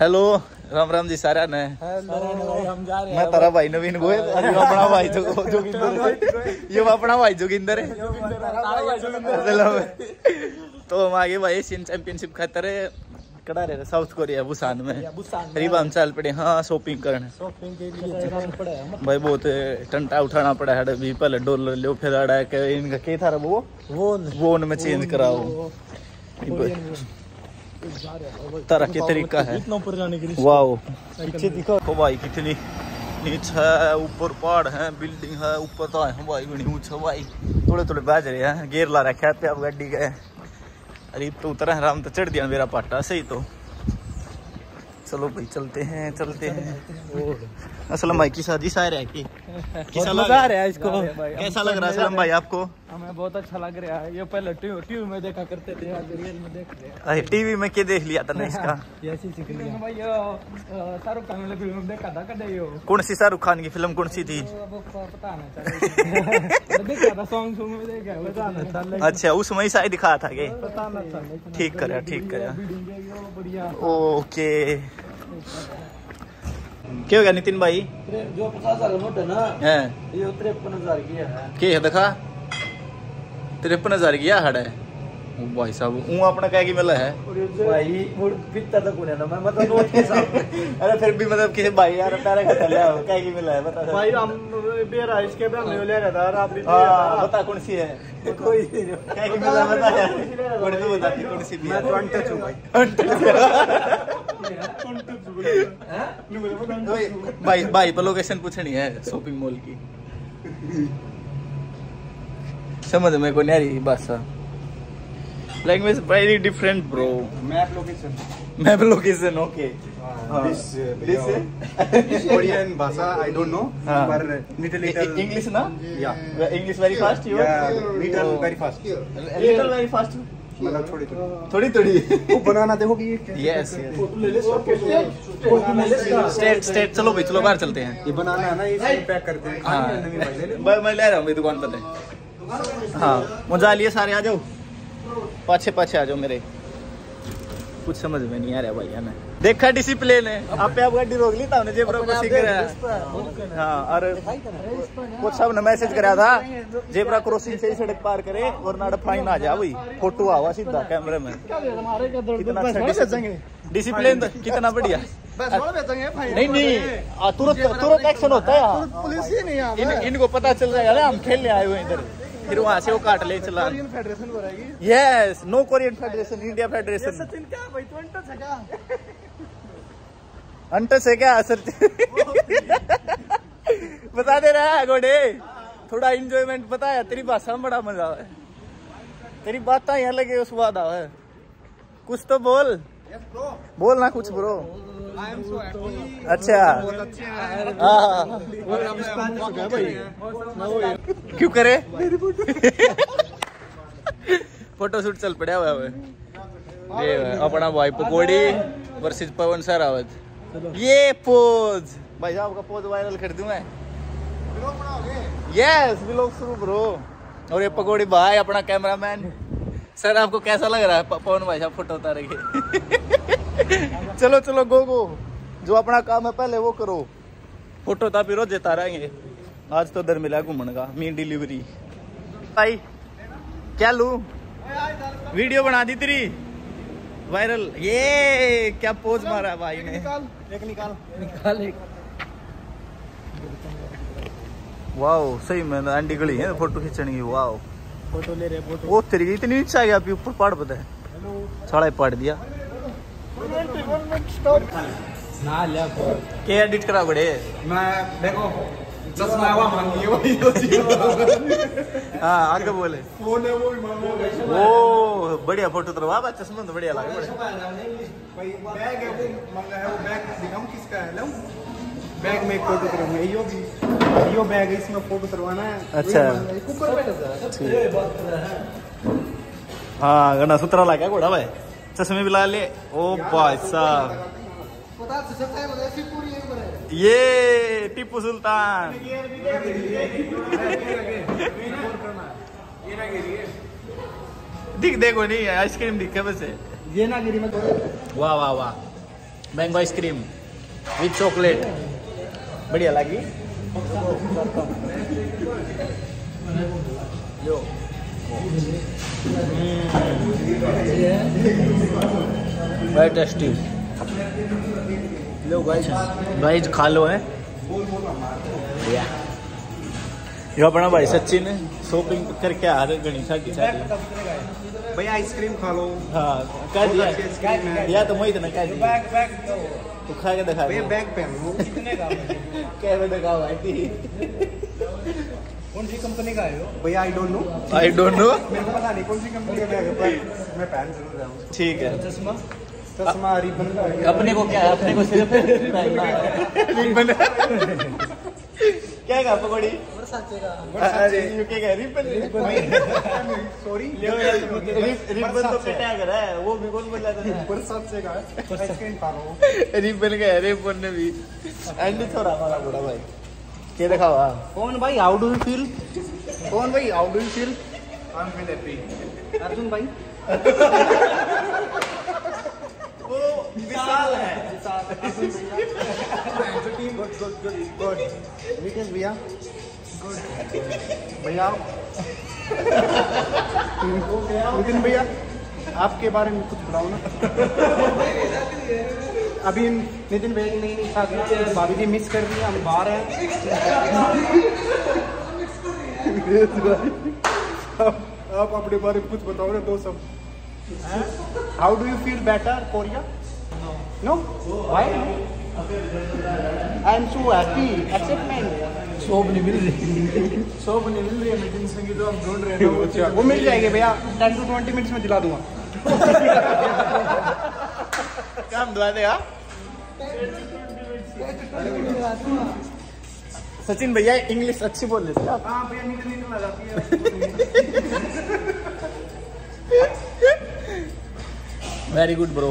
Hello Ram Ram ji सारा ने। हम जा रहे मैं तारा भाई नवीन गोयल और ये अपना भाई जो जोगिंदर है ये अपना भाई जोगिंदर है। तो हम आगे भाई एशियन चैंपियनशिप खातर कड़ा रहे साउथ कोरिया बुसान में। करीब हम चल पड़े। हाँ शॉपिंग करने। शॉपिंग के लिए जाना पड़ा भाई बहुत टंटा उठाना पड़ा है अभी पहले डॉलर लो फिर अड़ा के इनका के था वो? वो वो में चेंज कराओ। तरह के तरीका है। इतना ऊपर जाने के लिए वाओ पीछे दिखो। ओ भाई कितनी नीचे है ऊपर पहाड़ है बिल्डिंग है ऊपर तो है भाई बड़ी ऊँचा भाई थोड़े थोड़े बह रहे हैं गेर ला रखे है पे आप गाड़ी गए। अरे तो उतरा है आराम तो चढ़ दिया मेरा पाटा सही तो। चलो भाई चलते हैं चलते हैं। असलम भाई की शादी शायर है की? कैसा लग रहा है इसको। कैसा लग रहा है असलम भाई आपको? हमें बहुत अच्छा लग रहा है। ये पहले ट्यूब में देखा करते थे आज रियल में देख रहे हैं टीवी में के देख लिया था ना इसका ऐसी सीख लिया भाई शाहरुख खान वाले फ़िल्म देखा था कदे यो? कौन सी शाहरुख खान की फ़िल्म कौन सी थी? पता नहीं अच्छा उसमें ही शायद दिखाया था के ठीक करा ठीक करा। ओके। क्या हो गया नितिन भाई? जो पचास हज़ार नोट है ना है। ये तिरपन हज़ार की है। क्या है दिखा? तिरपन हज़ार की हड़। है भाई साहब ऊ अपना कह की मिला है। भाई वो बिकता तक होने ना मैं मतलब नोट के साथ अरे फिर भी मतलब किसी भाई यार पैरा का चले आओ क्या की मिला है बता भाई हम बेरा इसके पे हमने लिया था आप भी हाँ बता कौन सी है? कोई क्या की मिला बता यार। कौन सी बता कौन सी भी मैं है तो अनटच हूँ भाई। ओए, भाई भाई पर लोकेशन पूछनी है शॉपिंग मॉल की। समझ में को नहीं आ रही भाषा language very different bro map location map location okay this This- Korean भाषा आई डोंट नो हाँ। पर लिटिल लिटिल इंग्लिश ना या English very fast you little very fast little very fast मतलब थोड़ी थोड़ी थोड़ी थोड़ी वो बनाना देखोगे ये क्या यस स्टेट स्टेट चलो भाई चलो बाहर चलते हैं ये बनाना है ना ये पैक करते हैं हाँ मैं मैं ले रहा हूँ मेरी दुकान पर है हाँ मुझे लिए सारे आ जाओ पाछे पाछे आ जाओ मेरे। कुछ समझ में नहीं आ रहा भाई हमें देखा डिसिप्लिन है। आप पे आप गाड़ी रोक ली था हमने जेबरा को सीख रहा हाँ। और कुछ सबने मैसेज करा था जेबरा क्रॉसिंग से ही सड़क पार करे वरना फाइन आ जा भाई। फ़ोटो आवा सीधा कैमरे में। कितना अच्छा डिसिप्लिन कितना बढ़िया। नहीं नहीं। तुरंत तुरंत एक्शन होता है। पुलिस ही नहीं इन, इनको पता चल रहा है हम खेलने आए हुए इधर। फिर वहाँ से वो काट ले चला। फेडरेशन को रहेगी yes no Korean federation India federation Sachin क्या भाई? तू अंटच है क्या? अंटर से क्या असर बता दे रहा है घोड़े थोड़ा इंजॉयमेंट बता है तेरी भाषा में बड़ा मज़ा है तेरी बात यहाँ लगे उस स्वाद आवा कुछ तो बोल। बोल ना कुछ ब्रो अच्छा। हाँ। क्यों करे? फ़ोटो। शूट चल पड़ा हुआ है ये अपना भाई पकौड़ी वर्सेस पवन सरावत ये पोज। भाई साहब का पोज वायरल कर दूँ मैं? यस व्लॉग शुरू ब्रो। और ये पकौड़ी भाई अपना कैमरामैन सर आपको कैसा लग रहा है? पवन भाई साहब फ़ोटो उतारेंगे। चलो चलो गो गो जो अपना काम है पहले वो करो। फ़ोटो तापी रोज जेता रहेंगे। आज तो दर मिला घूमने का मीन डिलीवरी भाई क्या लू? वीडियो बना दी तेरी। वायरल ये क्या पोज मारा भाई ने। एक निकाल। निकाल एक। वाओ सही में अंडी गली है फ़ोटो खींचने की वाओ फ़ोटो ले रहे फ़ोटो वो तेरी इतनी नीचे आ गया अभी ऊपर पहाड़ पता है। साढ़े पहाड़ दिया। ना लिया के एडिट करा बड़े। मैं देखो चश्मा हुआ मांगी है वही तो हाँ आगे बोले। फ़ोन है वो भी मांगो ओ बढ़िया फ़ोटो तो वाह चश्मा तो बढ़िया लगा भाई बैग है वो मांगा है वो बैग दिखाऊँ किसका है बैग में फ़ोटो करवाना यो भी यो बैग है इसमें फ़ोटो करवाना है। अच्छा। ऊपर पे हाँ गना सुतरा लगा घोड़ा भाई। चश्मे भी ला ले ओ भाई साहब। पता है ऐसी पूरी ये टीपू सुल्तान। दिख, देखो, नहीं आइसक्रीम दिखे, बस ये। ना गिरी में वाह वाह वाह। मैंगो आइसक्रीम विथ चॉकलेट बढ़िया लगी। यो। वेरी टेस्टी लो गाइस गाइस खा लो है। बढ़िया। ये अपना भाई सचिन शॉपिंग करके आ रहे गणेश की साड़ी भैया आइसक्रीम खा लो। हाँ कह दिया। दिया तो मोहित ने कह दिया। बैग बैग तू खा के दिखा भैया बैग पहन लो। कितने का? कह में दिखा भाई? कौन सी कंपनी का है वो? भैया I don't know I don't know मेरे को पता नहीं कौन सी कंपनी का बैग है पर मैं पहन ज़रूर रहा हूँ। ठीक है। चश्मा। अपने को क्या अपने को सिर्फ़ रिबन। क्या कहा पकौड़ी अरे। यू क्या कह रिबन। सॉरी रिबन तो पिटा कर है वो भी कौन बोला था? बरसात से का आइसक्रीम खा लो रिबन का है रिबन ने भी एंड छोड़ा हमारा बड़ा भाई क्या कौन भाई? हाउ डू यू फील कौन भाई? How do you feel I am feel happy Arjun भाई। विशाल है। भैया गुड भैया नितिन भैया आपके बारे में कुछ बताओ ना। अभी नितिन भैया नई शादी हुई भाभी जी मिस कर है, हम बाहर हैं। आप आप अपने बारे में कुछ बताओ ना दो सब। How do you feel better Korea? No why I am so happy excitement शोभ नहीं मिल रही शॉप नहीं मिल रही है लेकिन संगीत हम ढूंढ रहे हैं अच्छा। वो मिल जाएगी भैया टेन टू ट्वेंटी मिनट्स में दिला दूँगा। काम दुआ देगा सचिन भैया इंग्लिश अच्छी बोल लेते हैं। आप हाँ भैया नीचे नीचे लगाती है। वेरी गुड ब्रो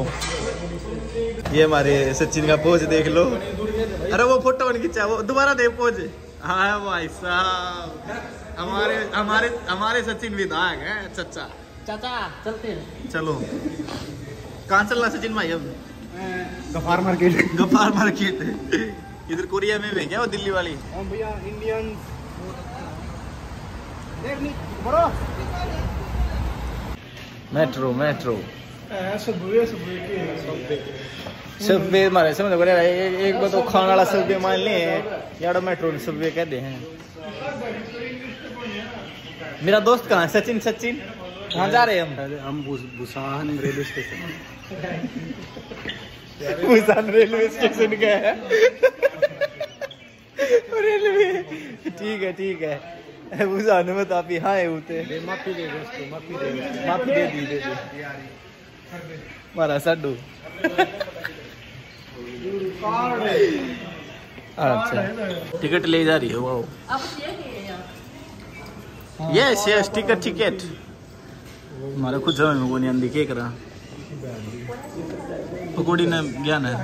ये हमारे सचिन का पोज देख लो। अरे वो फ़ोटो नहीं खींचा वो दोबारा दे पोज। हाँ भाई साहब। हमारे हमारे हमारे सचिन विधायक है चचा। चाचा चलते हैं। चलो। कहाँ चलना सचिन भाई अब? गफार मार्केट गफ्फार मार्केट इधर कोरिया में भी क्या वो दिल्ली वाली? भैया इंडियन देख मेट्रो मेट्रो सब हुए सब हमारे समझ को एक एक बार तो खाने वाला सबवे मान ले यार मेट्रो ने सबवे कह दे हैं मेरा दोस्त कहाँ है सचिन सचिन कहाँ जा रहे हैं हम हम Busan railway station Busan railway station गए हैं रेलवे ठीक है ठीक है बुसान में तो आप यहाँ आए होते माफ़ी दे दो माफ़ी दे माफ़ी दे दी दे दी मारा साडू अच्छा। टिकट ले जा रही है वो यस यस टिकट टिकट। हमारे खुद समझ में को नहीं के करा पकौड़ी ने ज्ञान है।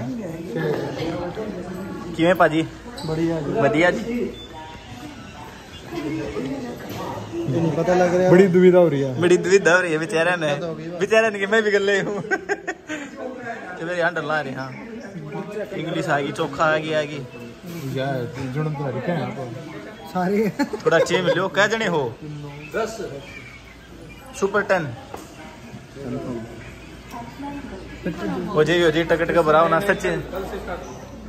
किवें पाजी? बढ़िया बढ़िया जी। पता लग रहा है बड़ी दुविधा हो रही है। बड़ी दुविधा हो रही है बेचारा ने। बेचारा ने कि मैं भी कर ले हूँ। मेरी हंडर ला रही हाँ। इंग्लिश आ गई चोखा आ गई आ गई यार जुड़न तो क्या है सारे। थोड़ा चे मिलो क्या जने हो। सुपर टेन हो जी हो जी टिकट का भराओ ना सच्चे।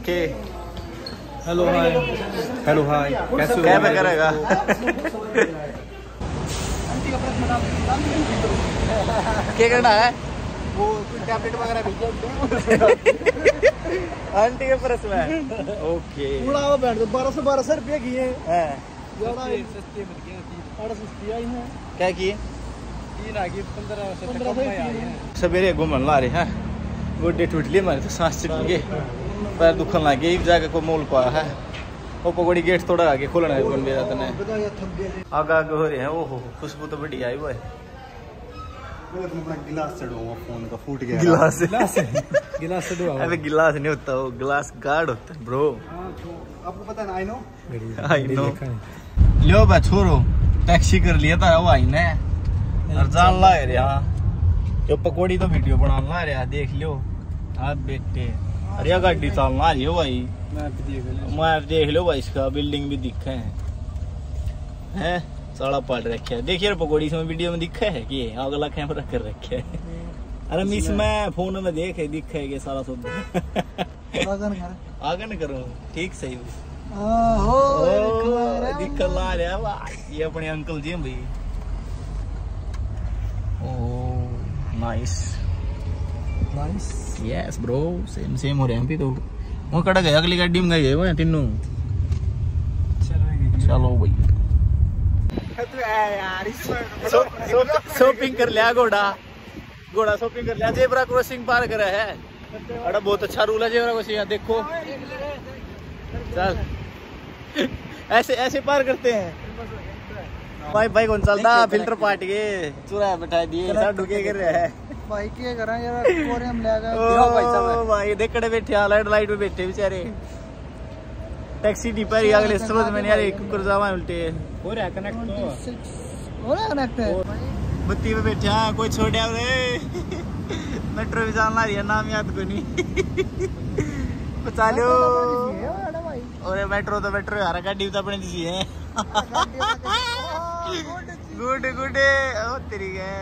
के हेलो हाय हेलो हाय कैसे क्या पे करेगा क्या करना है। वो टैबलेट वगैरह भेजा आंटी के परस में। ओके पूरा वो बैठ दो बारह सौ बारह सौ रुपये की है। सस्ती मिल गई सस्ती आई है। क्या किए? तीन आ गई पंद्रह सौ पंद्रह सौ आई है। सवेरे घूमन ला रहे हैं गोडे टूट लिए हमारे तो सांस गए पैर दुखन लग गए एक जाके को मोल पाया है। वो पकौड़ी गेट थोड़ा आगे खोलना है बन गया आगे आगे हो रहे हैं ओहो खुशबू तो बढ़िया आई वो है अपना गिलास चढ़ाऊँगा फ़ोन का फूट गया। गिलास। गिलास गिलास अबे। गिलास नहीं होता वो गिलास गार्ड होता है ब्रो हाँ, तो आपको पता है ना आई नो आई नो लियो बा छोरो टैक्सी कर लिया था वो आई ने और जान ला रे हाँ यो पकौड़ी तो वीडियो बना ला रे देख लियो। आप बेटे। अरे गाड़ी चलना रही हो भाई। मैं देख लो। मैप देख लो भाई इसका। बिल्डिंग भी दिखा है। हैं? साला पड़ रखा है। देखिए यार पकौड़ी इसमें वीडियो में दिखा है कि अगला कैमरा कर रखा है। अरे मिस में फ़ोन में देखे दिखा है कि सारा सब आगे न करो। ठीक सही ओ दिक्कत ला रहा भाई ये अपने अंकल जी हैं भाई। ओ nice nice yes bro same same हो रहे हैं अभी तो। वो कड़ा गया अगली गाड़ी में गए वो हैं तीनों। चलो भाई। शॉपिंग कर लिया घोड़ा। घोड़ा शॉपिंग कर लिया। जेबरा क्रॉसिंग पार करा है। अरे बहुत अच्छा रूल है जेबरा क्रॉसिंग यहाँ देखो। चल। ऐसे ऐसे पार करते हैं। भाई भाई कौन चलता? फ़िल्टर पाट के। चुरा बैठा दिए ढुके कर रहे हैं। भाई क्या करा यार? कोरियम ले ओ भाई देख कड़े बैठे लाइट लाइट पे बैठे बेचारे। टैक्सी डी पर अगले समझ में नहीं आ रही कुकर जावा उल्टे। हो रहा कनेक्ट तो हो। रहा कनेक्ट है बत्ती पे बैठे हैं कोई छोड़े रे मेट्रो भी जाना रही है नाम याद को नहीं। बचा लो। और मेट्रो तो मेट्रो यार गाड़ी तो अपने दी है। गुड गुड ओ तेरी है